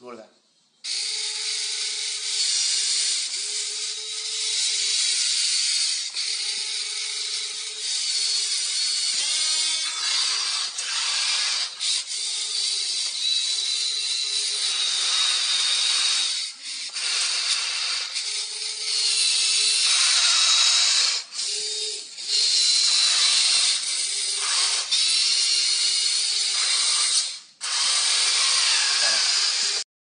Voilà.